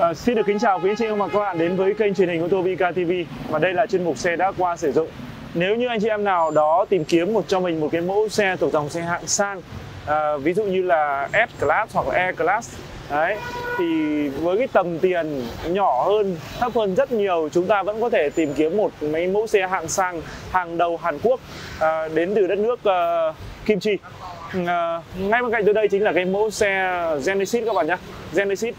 À, xin được kính chào quý anh chị và các bạn đến với kênh truyền hình ô tô VK TV và đây là chuyên mục xe đã qua sử dụng. Nếu như anh chị em nào đó tìm kiếm một cho mình một cái mẫu xe thuộc dòng xe hạng sang, à, ví dụ như là S Class hoặc là E Class, đấy, thì với cái tầm tiền nhỏ hơn, thấp hơn rất nhiều, chúng ta vẫn có thể tìm kiếm một mấy mẫu xe hạng sang hàng đầu Hàn Quốc à, đến từ đất nước uh, Kim Chi. À, ngay bên cạnh tôi đây chính là cái mẫu xe Genesis các bạn nhé, Genesis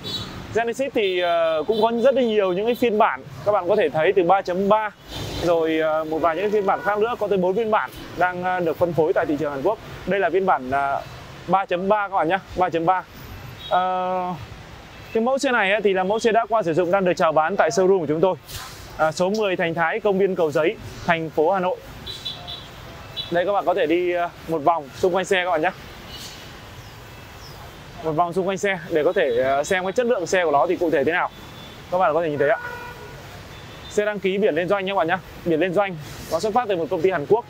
Genesis thì ờ, cũng có rất là nhiều những cái phiên bản các bạn có thể thấy từ 3.3 rồi ờ, một vài những phiên bản khác nữa có tới 4 phiên bản đang ờ, được phân phối tại thị trường Hàn Quốc. Đây là phiên bản 3.3 các bạn nhé, 3.3. À, cái mẫu xe này thì là mẫu xe đã qua sử dụng đang được chào bán tại showroom của chúng tôi. À, số 10 Thành Thái, công viên Cầu Giấy, thành phố Hà Nội. Đây các bạn có thể đi một vòng xung quanh xe các bạn nhé một vòng xung quanh xe để có thể ờ, xem cái chất lượng xe của nó thì cụ thể thế nào. Các bạn có thể nhìn thấy ạ. Xe đăng ký biển liên doanh nhé các bạn nhé. Biển liên doanh nó xuất phát từ một công ty Hàn Quốc.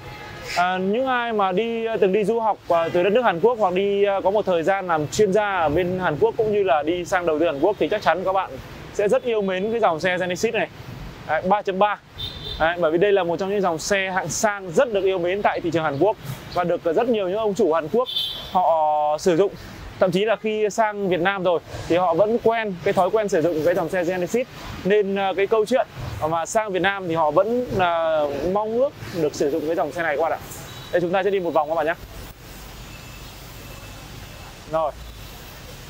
À, những ai mà đi ờ, từng đi du học ờ, từ đất nước Hàn Quốc hoặc đi có một thời gian làm chuyên gia ở bên Hàn Quốc cũng như là đi sang đầu tư Hàn Quốc thì chắc chắn các bạn sẽ rất yêu mến cái dòng xe Genesis này. Đấy, 3.3 Đấy, bởi vì đây là một trong những dòng xe hạng sang rất được yêu mến tại thị trường Hàn Quốc và được rất nhiều những ông chủ Hàn Quốc họ sử dụng thậm chí là khi sang Việt Nam rồi thì họ vẫn quen cái thói quen sử dụng cái dòng xe Genesis. Nên ờ, cái câu chuyện mà sang Việt Nam thì họ vẫn uh, mong ước được sử dụng cái dòng xe này các bạn ạ. Đây chúng ta sẽ đi một vòng các bạn nhé. Rồi.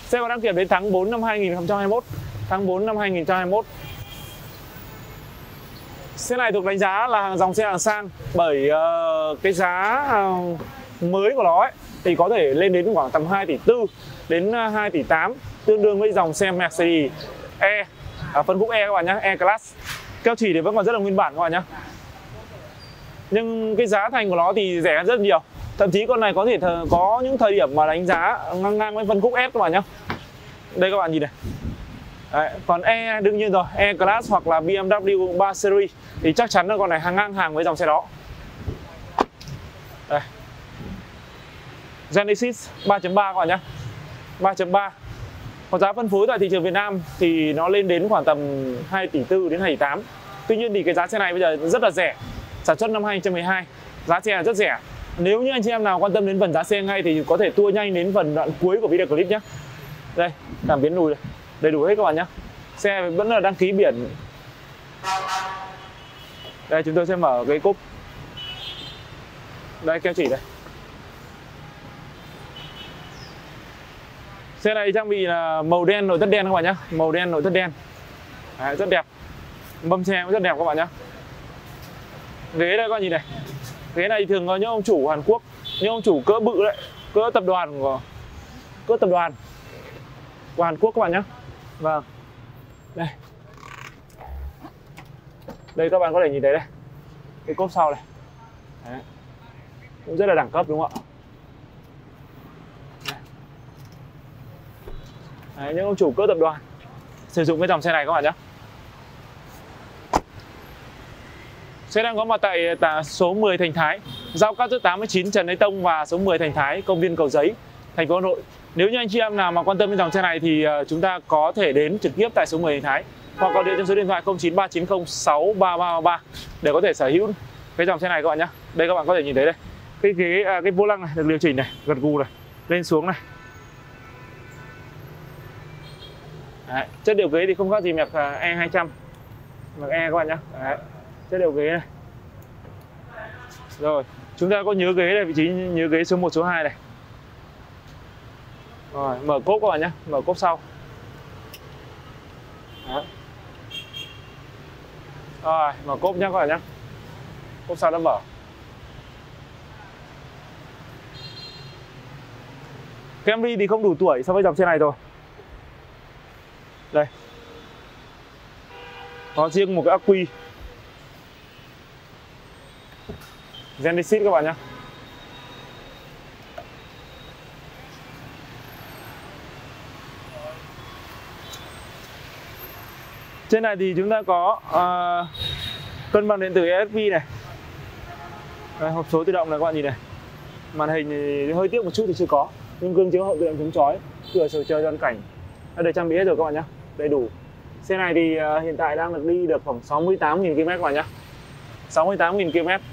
Xe có đăng kiểm đến tháng 4 năm 2021 tháng 4 năm 2021 xe này thuộc đánh giá là dòng xe hàng sang bởi uh, cái giá uh, mới của nó ấy thì có thể lên đến khoảng tầm 2 tỷ 4 đến à, 2 tỷ 8 tương đương với dòng xe Mercedes E à, phân khúc E các bạn nhé E Class. Keo chỉ thì vẫn còn rất là nguyên bản các bạn nhé nhưng cái giá thành của nó thì rẻ hơn rất nhiều. Thậm chí con này có thể có những thời điểm mà đánh giá ngang ngang với phân khúc S các bạn nhé đây các bạn nhìn này. Đấy, còn E đương nhiên rồi E Class hoặc là BMW 3 Series thì chắc chắn là con này hàng ngang hàng với dòng xe đó. Đây. Genesis 3.3 các bạn nhé. 3.3 còn giá phân phối tại thị trường Việt Nam thì nó lên đến khoảng tầm 2 tỷ 4 đến 2 tỷ 8 Tuy nhiên thì cái giá xe này bây giờ rất là rẻ. Sản xuất năm 2012 Giá xe là rất rẻ. Nếu như anh chị em nào quan tâm đến phần giá xe ngay thì có thể tua nhanh đến phần đoạn cuối của video clip nhé. Đây, cảm biến lùi đầy đủ hết các bạn nhé. Xe vẫn là đăng ký biển. Đây chúng tôi sẽ mở cái cúp Đây keo chỉ đây. Xe này trang bị là màu đen nội thất đen các bạn nhé Màu đen nội thất đen. Đấy, Rất đẹp. Mâm xe cũng rất đẹp các bạn nhé Ghế đây các bạn nhìn này. Ghế này thường có những ông chủ Hàn Quốc Những ông chủ cỡ bự đấy Cỡ tập đoàn của Cỡ tập đoàn Của Hàn Quốc các bạn nhé Vâng. Đây. Đây các bạn có thể nhìn thấy đây. Cái cốp sau này. Đấy. Cũng rất là đẳng cấp đúng không ạ? Đấy, những ông chủ cỡ tập đoàn sử dụng cái dòng xe này các bạn nhé Xe đang có mặt tại, tà số 10 Thành Thái, giao cắt giữa 89 Trần Thái Tông và số 10 Thành Thái, công viên Cầu Giấy, thành phố Hà Nội. Nếu như anh chị em nào mà quan tâm đến dòng xe này thì ờ, chúng ta có thể đến trực tiếp tại số 10 Thành Thái hoặc gọi điện cho số điện thoại 0939063333 để có thể sở hữu cái dòng xe này các bạn nhé. Đây các bạn có thể nhìn thấy đây. Cái ghế à, cái vô lăng này được điều chỉnh này, gật gù này, lên xuống này, Đấy, chất điều ghế thì không khác gì mẹp E200 Mẹp E các bạn nhé chất điều ghế này. Rồi, chúng ta có nhớ ghế này, vị trí nhớ ghế số 1, số 2 này. Rồi, mở cốp các bạn nhé, mở cốp sau. Đấy. Rồi, mở cốp nhé các bạn nhé Cốp sau đã mở. Camry thì không đủ tuổi so với dòng xe này rồi đây. Có riêng một cái ắc quy Genesis các bạn nhé trên này thì chúng ta có uh, cân bằng điện tử ESP này. Đây, hộp số tự động này các bạn nhìn này. Màn hình thì hơi tiếc một chút thì chưa có nhưng gương chiếu hậu tự động chống chói cửa sổ trời toàn cảnh. Đã được trang bị hết rồi các bạn nhé đầy đủ. Xe này thì ờ, hiện tại đang được đi được khoảng 68.000 km rồi bạn nhé 68.000 km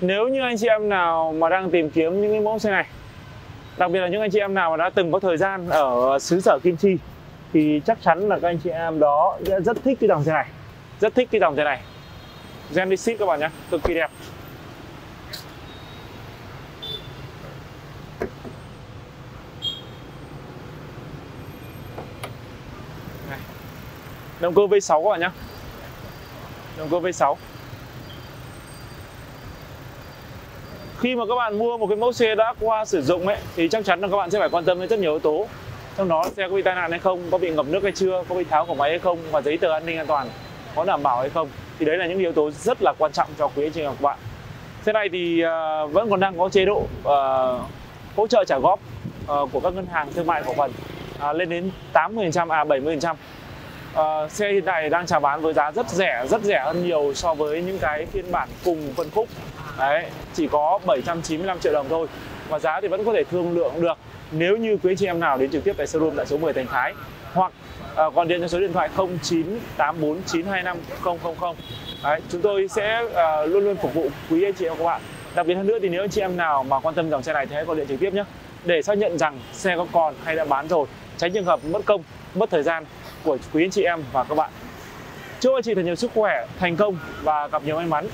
nếu như anh chị em nào mà đang tìm kiếm những cái mẫu xe này, đặc biệt là những anh chị em nào mà đã từng có thời gian ở xứ sở Kim Chi, thì chắc chắn là các anh chị em đó sẽ rất thích cái dòng xe này. Rất thích cái dòng xe này. Genesis các bạn nhé cực kỳ đẹp động cơ V6 các bạn nhé động cơ V6 khi mà các bạn mua một cái mẫu xe đã qua sử dụng ấy thì chắc chắn là các bạn sẽ phải quan tâm đến rất nhiều yếu tố. Trong đó xe có bị tai nạn hay không có bị ngập nước hay chưa có bị tháo của máy hay không và giấy tờ an ninh an toàn có đảm bảo hay không. Thì đấy là những yếu tố rất là quan trọng cho quý anh chị và các bạn. Xe này thì uh, vẫn còn đang có chế độ uh, hỗ trợ trả góp uh, của các ngân hàng thương mại cổ phần uh, lên đến 80% à 70% uh, xe hiện tại đang chào bán với giá rất rẻ rất rẻ hơn nhiều so với những cái phiên bản cùng phân khúc. Đấy chỉ có 795 triệu đồng thôi và giá thì vẫn có thể thương lượng được. Nếu như quý anh chị em nào đến trực tiếp tại showroom tại số 10 Thành Thái hoặc uh, gọi điện cho số điện thoại 0984925000 Đấy, chúng tôi sẽ uh, luôn luôn phục vụ quý anh chị em và các bạn. Đặc biệt hơn nữa thì nếu anh chị em nào mà quan tâm dòng xe này thì hãy gọi điện trực tiếp nhé để xác nhận rằng xe có còn hay đã bán rồi. Tránh trường hợp mất công mất thời gian của quý anh chị em và các bạn. Chúc anh chị thật nhiều sức khỏe thành công và gặp nhiều may mắn.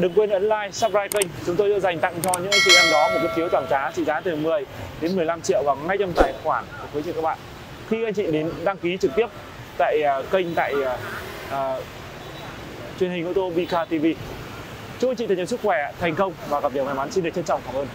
Đừng quên ấn like subscribe kênh. Chúng tôi sẽ dành tặng cho những anh chị em đó một cái phiếu giảm giá trị giá từ 10 đến 15 triệu vào ngay trong tài khoản của quý chị các bạn. Khi anh chị đến đăng ký trực tiếp tại à, kênh tại uh, truyền hình ô tô Vika TV chúc anh chị thật nhiều sức khỏe thành công và gặp nhiều may mắn. Xin được trân trọng cảm ơn.